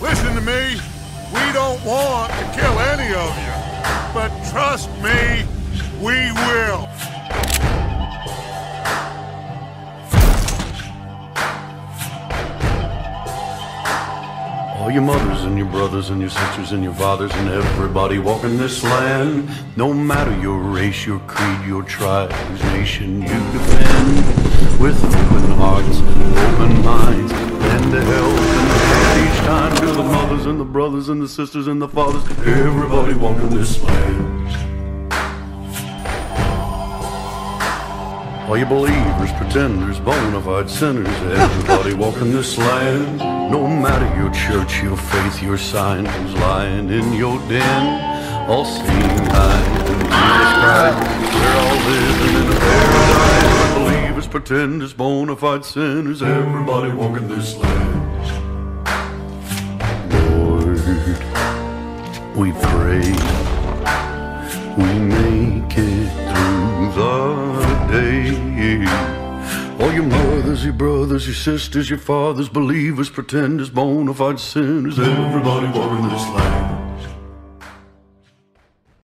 Listen to me. We don't want to kill any of you. But trust me, we will. All your mothers and your brothers and your sisters and your fathers and everybody walking this land. No matter your race, your creed, your tribe, whose nation you defend. And the brothers and the sisters and the fathers. Everybody walking this land. All you believers, pretenders, bona fide sinners, everybody walking this land. No matter your church, your faith, your sign, who's lying in your den. All seeing eyes in Jesus Christ, we're all living in a paradise. Believers, pretenders, bona fide sinners, everybody walking this land. We pray we make it through the day. All your mothers, your brothers, your sisters, your fathers, believers, pretenders, bona fide sinners, everybody walking this land.